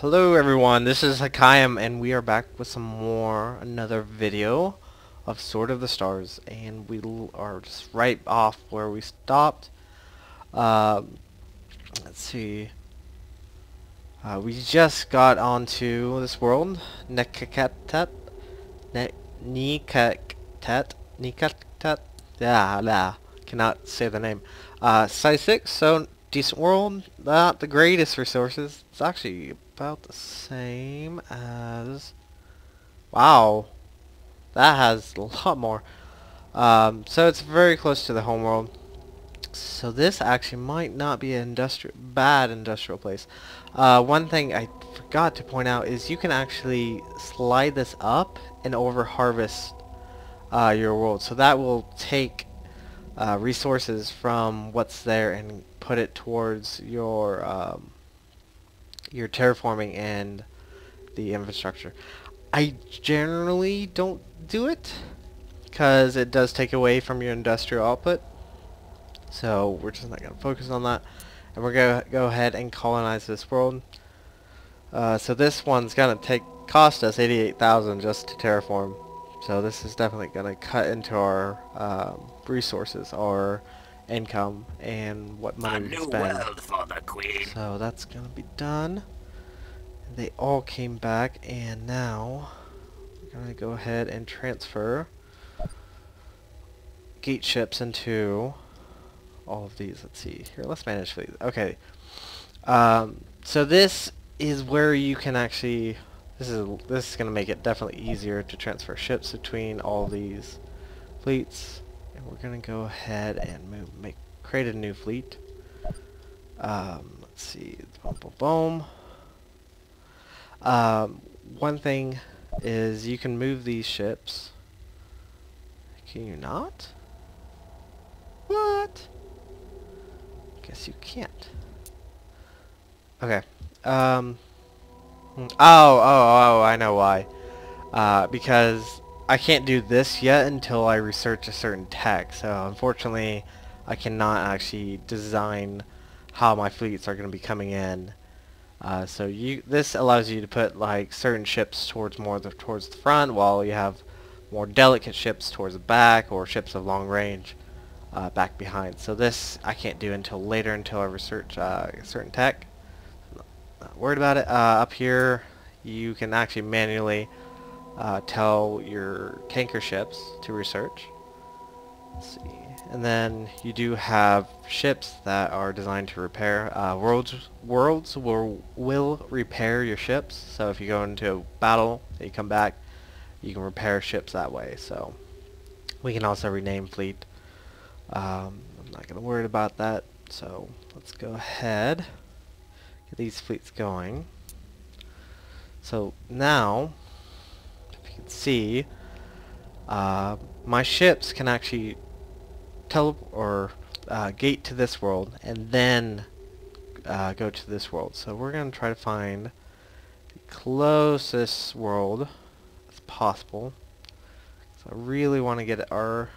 Hello everyone, this is Hakaym and we are back with some more, another video of Sword of the Stars and we are just right off where we stopped. Uh, let's see. Uh, we just got onto this world, Nekakatat, ne Nikatat, Nikatat, yeah, yeah, cannot say the name. Uh, size 6, so decent world, not the greatest resources. It's actually about the same as... Wow. That has a lot more. Um, so it's very close to the homeworld. So this actually might not be an industrial, bad industrial place. Uh, one thing I forgot to point out is you can actually slide this up and over harvest uh, your world. So that will take uh, resources from what's there and put it towards your um, your terraforming and the infrastructure. I generally don't do it because it does take away from your industrial output. So we're just not going to focus on that. And we're going to go ahead and colonize this world. Uh, so this one's going to take cost us 88,000 just to terraform. So this is definitely going to cut into our um, resources, our income, and what money we spend. So that's going to be done. They all came back, and now we're going to go ahead and transfer gate ships into all of these. Let's see. Here, let's manage these. Okay. Um, so this is where you can actually this is this is going to make it definitely easier to transfer ships between all these fleets we're going to go ahead and move make create a new fleet. Um, let's see boom boom boom. Um, one thing is you can move these ships. Can you not? What? Guess you can't. Okay um Oh, oh, oh, I know why. Uh, because I can't do this yet until I research a certain tech. So unfortunately, I cannot actually design how my fleets are going to be coming in. Uh, so you, this allows you to put like certain ships towards more the, towards the front, while you have more delicate ships towards the back, or ships of long range uh, back behind. So this I can't do until later, until I research uh, certain tech not worried about it. Uh, up here, you can actually manually uh, tell your tanker ships to research. Let's see. And then you do have ships that are designed to repair. Uh, worlds worlds will, will repair your ships. So if you go into battle and you come back, you can repair ships that way. So we can also rename fleet. Um, I'm not going to worry about that. So let's go ahead get these fleets going. So now, see, uh, my ships can actually tele or uh, gate to this world and then uh, go to this world. So we're going to try to find the closest world as possible. So I really want to get our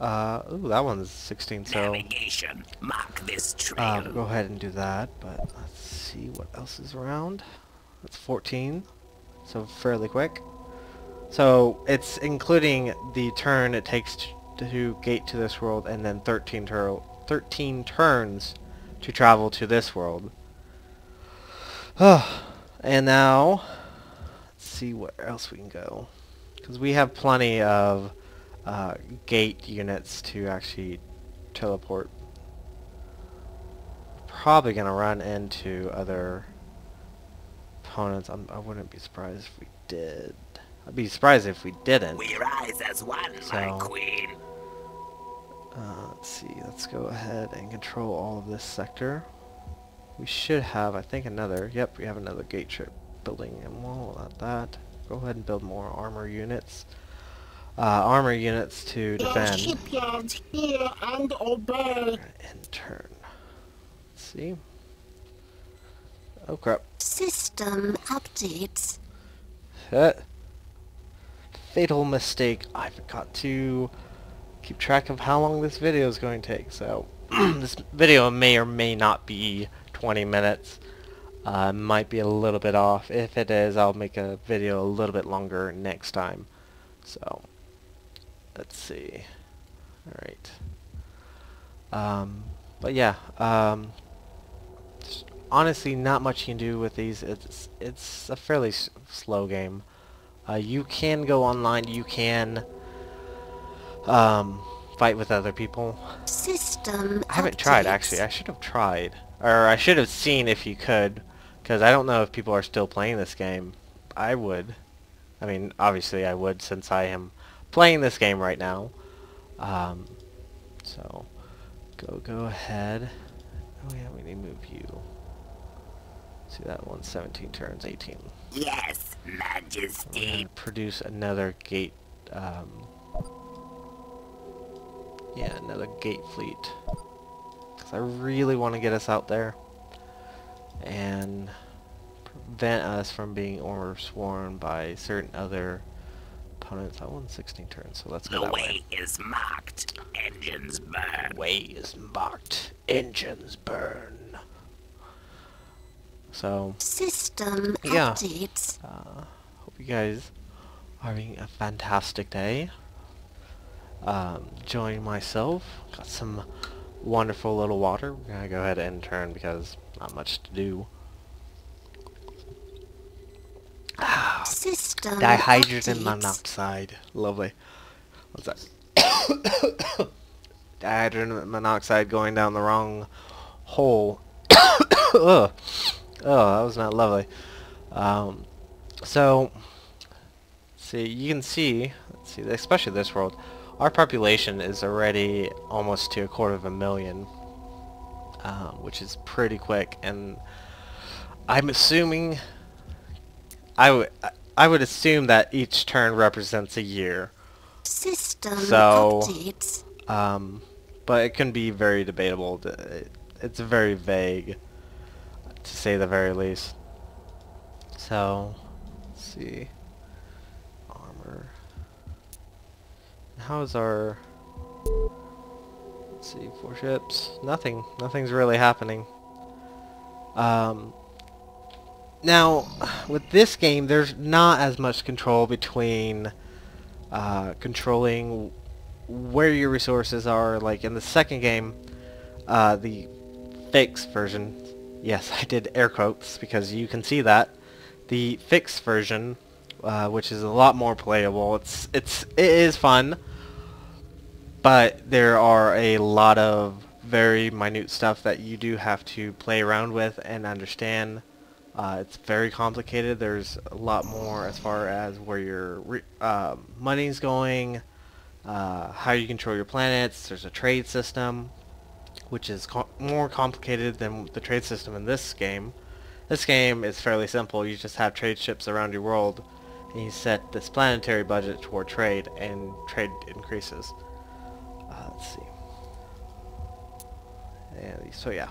uh, ooh, that one's 16, so... Navigation. Mark this trail. Uh, go ahead and do that, but let's see what else is around. That's 14, so fairly quick. So it's including the turn it takes to, to gate to this world, and then 13, tur 13 turns to travel to this world. and now, let's see where else we can go. Because we have plenty of uh, gate units to actually teleport. Probably going to run into other opponents. I'm, I would not be surprised if we did. I'd be surprised if we didn't. We rise as one, so, my queen. Uh, let's see. Let's go ahead and control all of this sector. We should have, I think, another. Yep, we have another gate trip building and wall. About that. Go ahead and build more armor units uh, armor units to defend. Shipyards here and obey. And turn. Let's see. Oh crap. System updates. Uh, fatal mistake. I forgot to keep track of how long this video is going to take. So this video may or may not be 20 minutes. Uh, might be a little bit off. If it is, I'll make a video a little bit longer next time. So, let's see. Alright. Um, but yeah, um, honestly not much you can do with these. It's, it's a fairly slow game. Uh, you can go online, you can um, fight with other people. System I haven't tried actually. I should have tried. Or I should have seen if you could. Because I don't know if people are still playing this game. I would. I mean, obviously I would since I am playing this game right now. Um, so, go go ahead. Oh yeah, we need to move you. See that one, 17 turns, 18. Yes, Majesty. produce another gate, um, yeah, another gate fleet. Because I really want to get us out there and prevent us from being oversworn by certain other opponents. I won 16 turns, so let's go The that way. way is marked. Engines burn. The Way is marked. Engines burn. So, System Yeah. updates. Uh, hope you guys are having a fantastic day. Um, enjoying myself. Got some wonderful little water. We're gonna go ahead and turn because not much to do. System Dihydrogen updates. monoxide. Lovely. What's that? Dihydrogen monoxide going down the wrong hole. Ugh. Oh, that was not lovely. Um, so, see, you can see, let's see, especially this world, our population is already almost to a quarter of a million, uh, which is pretty quick, and I'm assuming, I would, I would assume that each turn represents a year, System So- updates. um, but it can be very debatable. It's very vague, to say the very least. So, let's see. Armor. How is our... Let's see, four ships. Nothing. Nothing's really happening. Um, now, with this game, there's not as much control between uh, controlling where your resources are. Like in the second game, uh, the fixed version, yes, I did air quotes because you can see that. The fixed version, uh, which is a lot more playable, it's it's it is fun, but there are a lot of very minute stuff that you do have to play around with and understand. Uh, it's very complicated. There's a lot more as far as where your uh, money's going, uh, how you control your planets. There's a trade system, which is co- more complicated than the trade system in this game. This game is fairly simple. You just have trade ships around your world, and you set this planetary budget toward trade, and trade increases. Uh, let's see. And so yeah,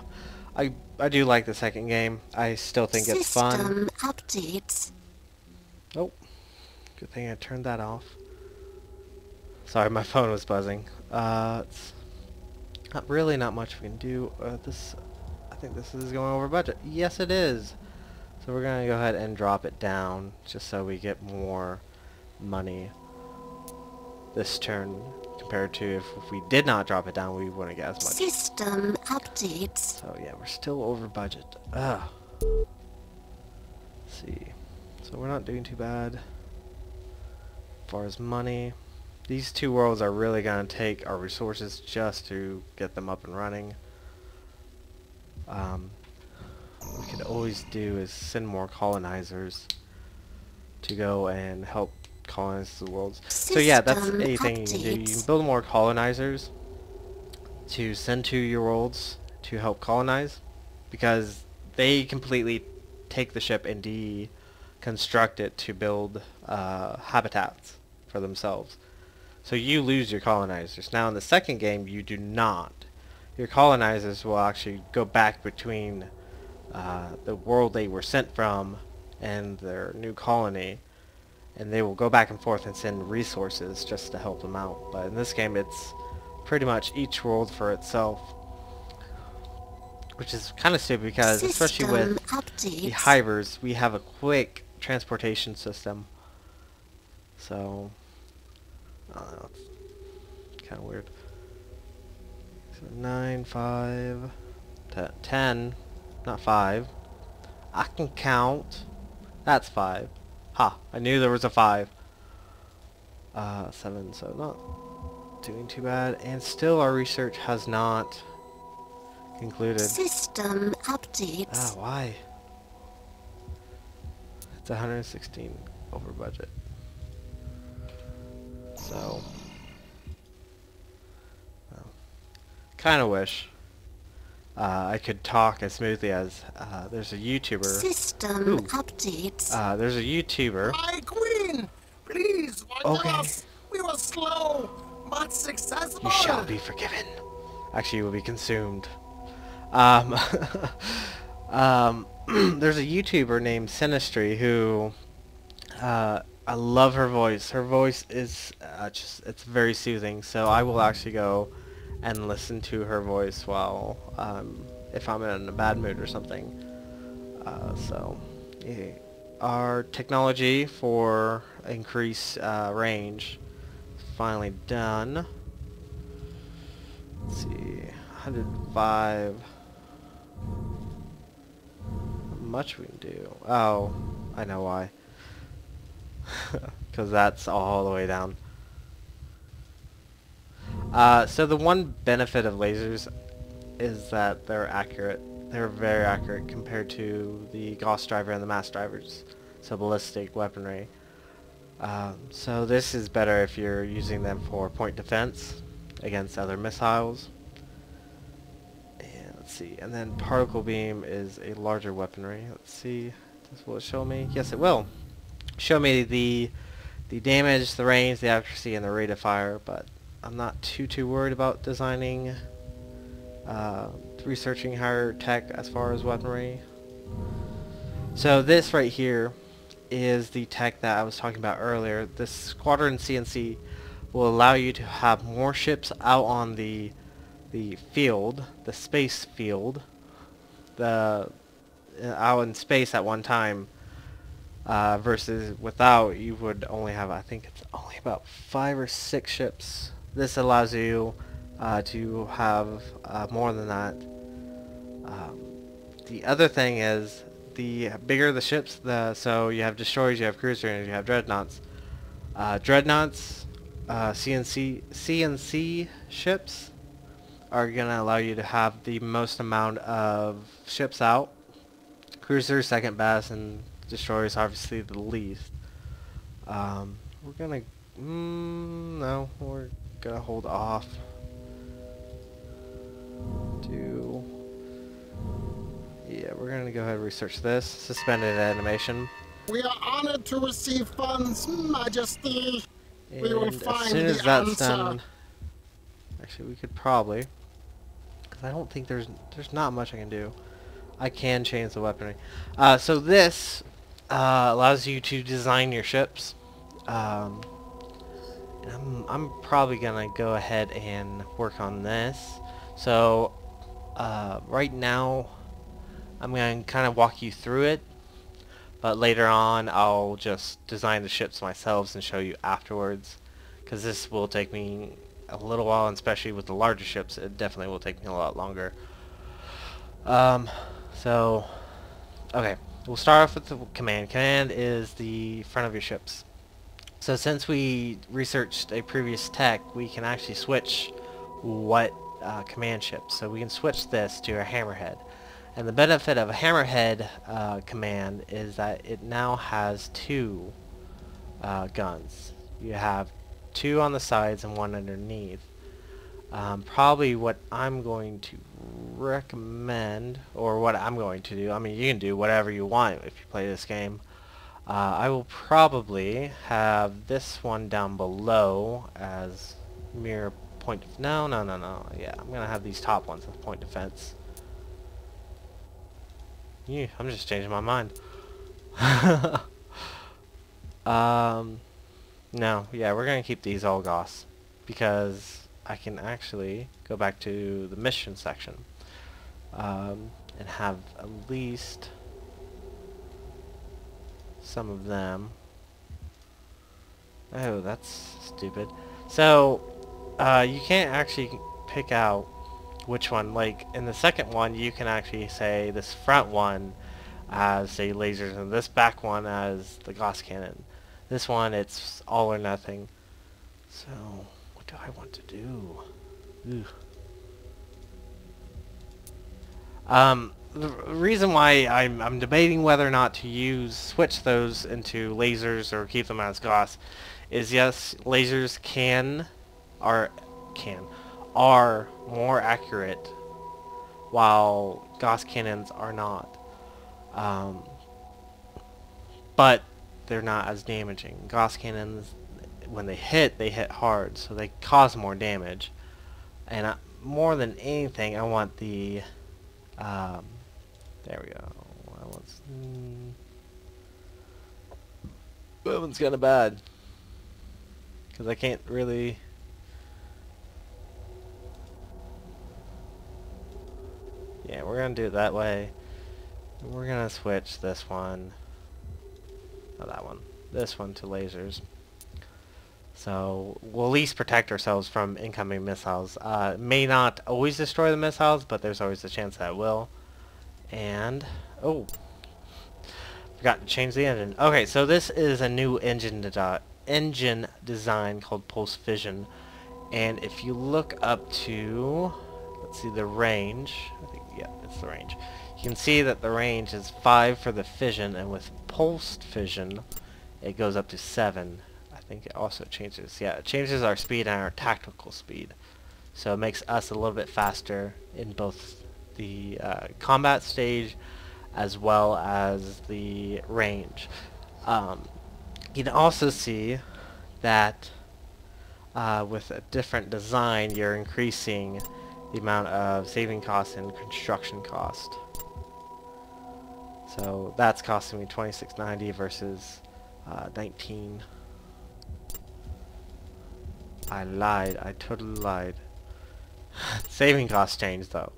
I I do like the second game. I still think it's fun. System updates. Oh, good thing I turned that off. Sorry, my phone was buzzing. Uh, it's not really not much we can do. Uh, this, I think this is going over budget. Yes, it is. So we're gonna go ahead and drop it down just so we get more money this turn compared to if, if we did not drop it down, we wouldn't get as much. System updates. So yeah, we're still over budget. Ugh. Let's see. So we're not doing too bad. As far as money. These two worlds are really going to take our resources just to get them up and running. Um, what we could always do is send more colonizers to go and help colonize the worlds. So yeah, that's System a thing you can do. You can build more colonizers to send to your worlds to help colonize because they completely take the ship and deconstruct it to build uh, habitats for themselves. So you lose your colonizers. Now in the second game, you do not. Your colonizers will actually go back between uh, the world they were sent from and their new colony and they will go back and forth and send resources just to help them out. But in this game, it's pretty much each world for itself. which is kind of stupid because especially with updates. the hivers, we have a quick transportation system. So, I don't know, it's kind of weird. So nine, five, te- ten, not five. I can count. That's five. Ha! I knew there was a five. Uh, seven. So not doing too bad, and still our research has not concluded. System updates. Ah, why? It's 116 over budget. So, kind of wish uh, I could talk as smoothly as uh, there's a YouTuber. System Ooh. updates. Uh, there's a YouTuber. My queen! Please, forgive Okay. us! We were slow, but successful! You shall be forgiven. Actually, you will be consumed. Um, um, there's a YouTuber named Sinistry who, uh, I love her voice. Her voice is uh, just, it's very soothing. So I will actually go and listen to her voice while, um, if I'm in a bad mood or something. Uh, so, yeah. our technology for increase uh, range finally done. Let's see, 105. Not much we can do. Oh, I know why. Because that's all the way down. Uh, so the one benefit of lasers is that they're accurate. They're very accurate compared to the Gauss driver and the mass drivers. So ballistic weaponry. Um, so this is better if you're using them for point defense against other missiles. And let's see, and then particle beam is a larger weaponry. Let's see, this will it show me? Yes, it will. Show me the the damage, the range, the accuracy, and the rate of fire. But I'm not too too worried about designing, uh, researching higher tech as far as weaponry. So this right here is the tech that I was talking about earlier. This Squadron CNC will allow you to have more ships out on the the field, the space field, the uh, out in space at one time, uh, versus without you would only have I think it's only about five or six ships. This allows you uh, to have uh, more than that. Um, the other thing is the bigger the ships, the so you have destroyers, you have cruisers, you have dreadnoughts. Uh, dreadnoughts, uh, CNC CNC ships are gonna allow you to have the most amount of ships out. Cruisers second best, and destroyers obviously the least. Um, we're gonna mm, no, we're gonna hold off. Do yeah, we're gonna go ahead and research this. Suspended animation. We are honored to receive funds, Majesty. And We will find as soon as that's answer. done, actually we could probably, because I don't think there's there's not much I can do. I can change the weaponry. Uh, so this uh, allows you to design your ships. Um, I'm I'm probably gonna go ahead and work on this. So uh, right now, I'm gonna kind of walk you through it. But later on, I'll just design the ships myself and show you afterwards. Because this will take me a little while, and especially with the larger ships, it definitely will take me a lot longer. Um, so, okay. We'll start off with the command. Command is the front of your ships. So since we researched a previous tech, we can actually switch what uh, command ship. So we can switch this to a hammerhead. And the benefit of a hammerhead uh, command is that it now has two uh, guns. You have two on the sides and one underneath. Um, probably what I'm going to recommend, or what I'm going to do, I mean you can do whatever you want if you play this game. Uh, I will probably have this one down below as mere point no, no, no, no, yeah, I'm going to have these top ones as point defense. Yeah, I'm just changing my mind. um, no, yeah, we're gonna keep these all Gauss because I can actually go back to the mission section. um, and have at least some of them. Oh, that's stupid. So, uh, you can't actually pick out which one. Like, in the second one, you can actually say this front one as, say, lasers, and this back one as the Gauss cannon. This one, it's all or nothing. So, do I want to do? Ugh. Um, the reason why I'm, I'm debating whether or not to use switch those into lasers or keep them as Gauss is yes, lasers can are can are more accurate while Gauss cannons are not. Um, but they're not as damaging. Gauss cannons, when they hit, they hit hard, so they cause more damage. And I, more than anything, I want the um, there we go. That one's kind of bad. Because I can't really... Yeah, we're going to do it that way. We're going to switch this one. Not that one. This one to lasers. So we'll at least protect ourselves from incoming missiles. Uh, may not always destroy the missiles, but there's always a chance that it will. And, oh, forgot to change the engine. Okay, so this is a new engine, de engine design called Pulse Fission. And if you look up to, let's see, the range, I think, yeah, it's the range. You can see that the range is 5 for the fission, and with pulsed fission, it goes up to 7. Think it also changes, yeah, it changes our speed and our tactical speed. So it makes us a little bit faster in both the uh, combat stage as well as the range. Um, you can also see that uh, with a different design you're increasing the amount of saving costs and construction cost. So that's costing me 26.90 versus uh, 19. I lied. I totally lied. saving costs changed though.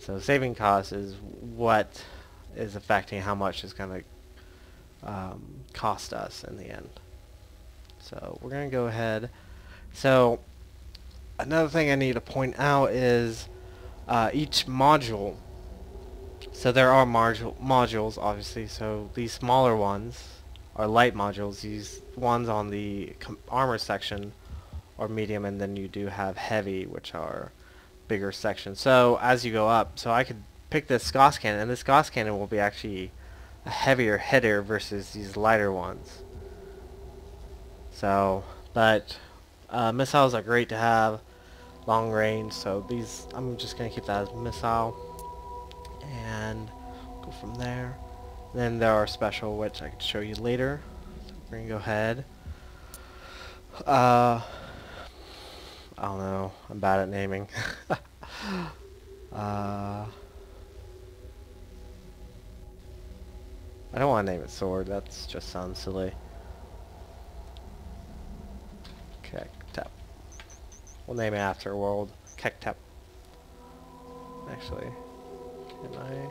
So saving costs is what is affecting how much it's going to um, cost us in the end. So we're going to go ahead. So another thing I need to point out is uh, each module. So there are module modules obviously. So these smaller ones are light modules. These ones on the armor section are medium and then you do have heavy which are bigger sections. So as you go up, so I could pick this Gauss cannon and this Gauss cannon will be actually a heavier header versus these lighter ones. So, but uh, missiles are great to have long range so these I'm just gonna keep that as missile and go from there then there are special which I can show you later so we're gonna go ahead uh I don't know I'm bad at naming uh I don't want to name it sword That just sounds silly tap We'll name it after World Kektep. Actually, can I?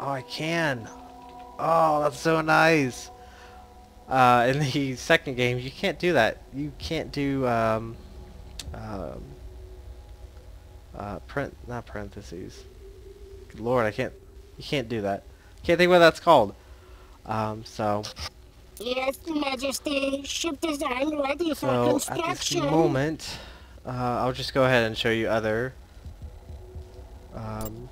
Oh, I can. Oh, that's so nice. Uh, in the second game, you can't do that. You can't do um, um, uh, print, not parentheses. Good Lord, I can't. You can't do that. Can't think what that's called. Um, so Yes, Majesty. Ship design ready for So at this construction. moment, uh, I'll just go ahead and show you other. Um,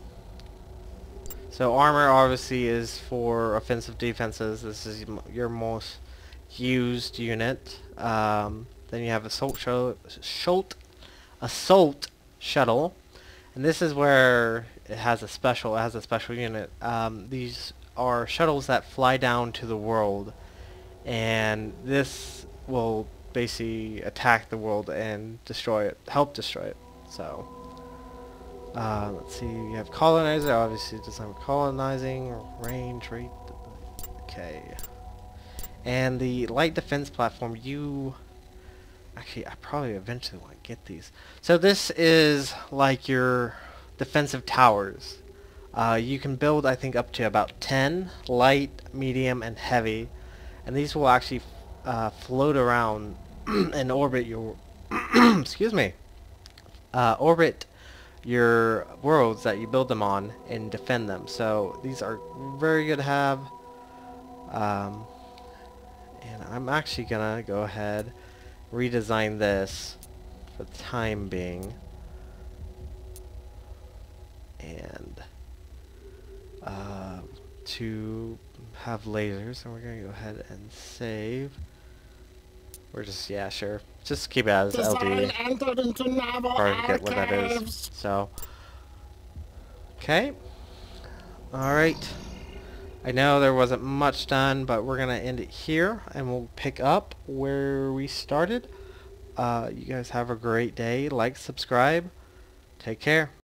so armor obviously is for offensive defenses. This is your most used unit. Um, then you have assault shuttle, assault, shuttle, and this is where it has a special. It has a special unit. Um, these are shuttles that fly down to the world and this will basically attack the world and destroy it, help destroy it. So, uh, let's see, you have colonizer, obviously designed for colonizing, range, rate, okay. And the light defense platform, you, actually, I probably eventually want to get these. So this is like your defensive towers. Uh, you can build, I think, up to about 10, light, medium, and heavy. And these will actually uh, float around and orbit your, excuse me, uh, orbit your worlds that you build them on and defend them. So these are very good to have. Um, and I'm actually gonna go ahead redesign this for the time being. And uh, to have lasers, and we're gonna go ahead and save. We're just yeah, sure. Just keep it as Design LD. entered into naval Or forget what that is. So, okay. All right. I know there wasn't much done, but we're gonna end it here, and we'll pick up where we started. Uh, you guys have a great day. Like, subscribe. Take care.